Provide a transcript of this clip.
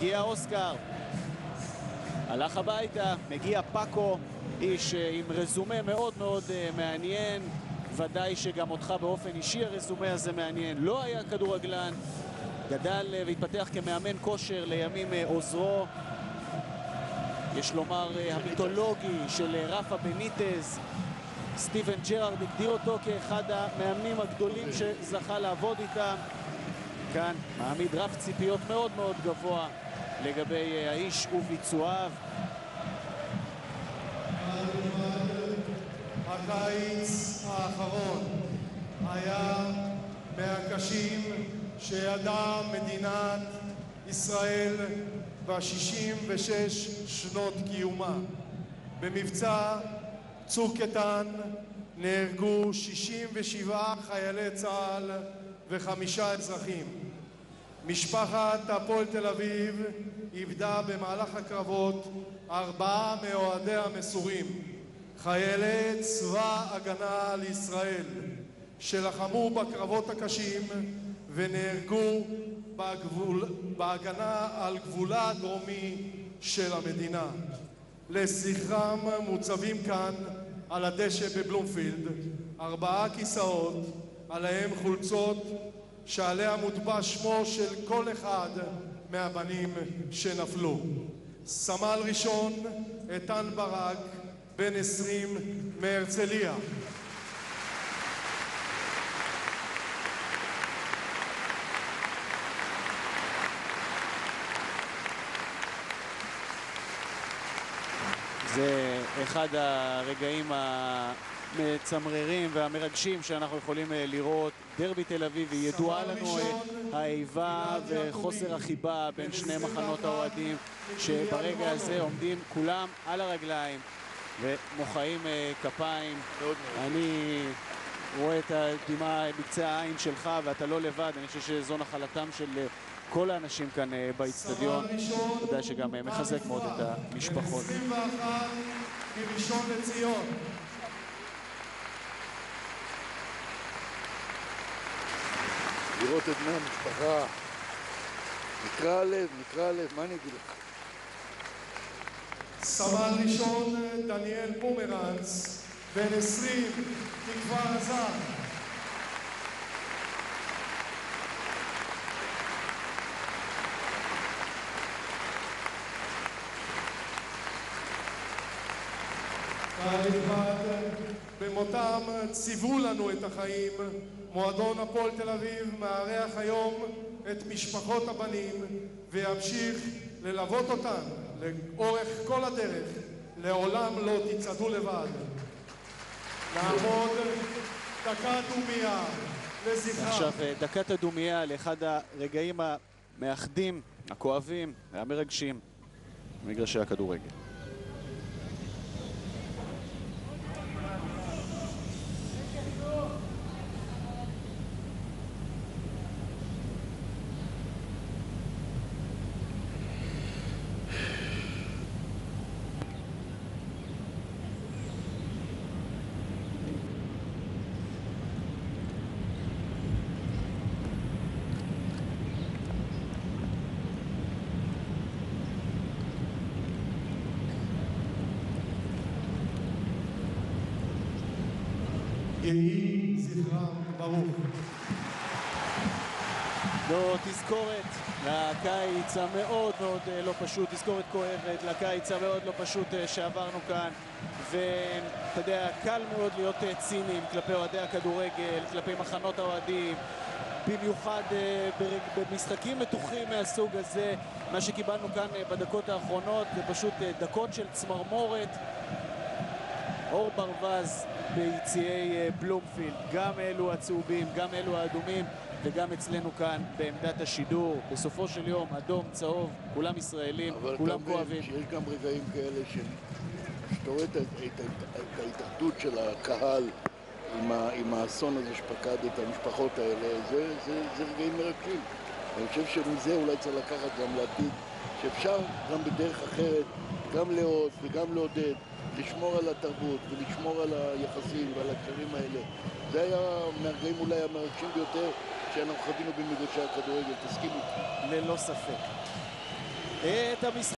הגיע אוסקר, הלך הביתה, מגיע פאקו, איש אה, עם רזומה מאוד מאוד אה, מעניין, ודאי שגם אותך באופן אישי הרזומה הזה מעניין. לא היה כדורגלן, גדל אה, והתפתח כמאמן כושר, לימים עוזרו, יש לומר המיתולוגי של רפה בניטז. סטיבן ג'רארד הגדיר אותו כאחד המאמנים הגדולים שזכה לעבוד איתם. כאן מעמיד רף ציפיות מאוד מאוד גבוה לגבי האיש וביצועיו. הקיץ האחרון היה מהקשים שידעה מדינת ישראל ב-66 שנות קיומה. במבצע צוק איתן נהרגו 67 חיילי צה"ל וחמישה אזרחים. משפחת הפועל תל אביב איבדה במהלך הקרבות ארבעה מאוהדיה המסורים, חיילי צבא הגנה לישראל, שלחמו בקרבות הקשים ונהרגו בגבול, בהגנה על גבולה הדרומי של המדינה. לזכרם מוצבים כאן על הדשא בבלומפילד ארבעה כיסאות, עליהם חולצות שעליה מוטבע שמו של כל אחד מהבנים שנפלו. סמל ראשון איתן ברק, בן עשרים, מהרצליה. זה אחד הרגעים המצמררים והמרגשים שאנחנו יכולים אה, לראות. דרבי תל אביב, ידועה לנו אה, האיבה וחוסר החיבה בין שני מחנות האוהדים, שברגע הזה עומדים כולם על הרגליים ומוחאים אה, כפיים. אני רואה את הדמעה בקצה העין שלך ואתה לא לבד, אני חושב שזו נחלתם של כל האנשים כאן באיצטדיון. אתה יודע שגם מחזק מאוד את המשפחות. 21 מראשון לציון. לראות את בני המשפחה, נקרע הלב, נקרע הלב, מה אני אגיד לך? סמל ראשון דניאל פומרנץ, בן 20, מכפר עזה. הנכבד, במותם ציוו לנו את החיים. מועדון הפועל תל אביב מארח היום את משפחות הבנים וימשיך ללוות אותן לאורך כל הדרך. לעולם לא תצעדו לבד. נעמוד דקת דומייה לזכרם. עכשיו דקת הדומייה לאחד הרגעים המאחדים, הכואבים והמרגשים במגרשי הכדורגל. יהי זכרם ברוך. זו תזכורת לקיץ המאוד מאוד אה, לא פשוט, תזכורת כואבת לקיץ המאוד לא פשוט אה, שעברנו כאן. ואתה יודע, קל מאוד להיות אה, ציניים כלפי אוהדי הכדורגל, כלפי מחנות האוהדים במיוחד במשחקים מתוחים מהסוג הזה. מה שקיבלנו כאן בדקות האחרונות זה פשוט דקות של צמרמורת. אור ברווז ביציעי אה, בלומפילד, גם אלו הצהובים, גם אלו האדומים וגם אצלנו כאן בעמדת השידור. בסופו של יום, אדום, צהוב, כולם ישראלים, כולם כואבים. אבל יש גם רגעים כאלה של... שאתה רואה את, את, את ההתאחדות של הקהל עם, ה, עם האסון הזה שפקד את המשפחות האלה, זה, זה, זה רגעים מרגשים. אני חושב שמזה אולי צריך לקחת גם לעתיד, שאפשר גם בדרך אחרת, גם לאהוב וגם לעודד. לשמור על התרבות ולשמור על היחסים ועל הקשרים האלה. זה היה מהרגעים אולי המרגשים ביותר שאנחנו חווינו במגרשי הכדורגל, איתי. ללא ספק. את המשחק.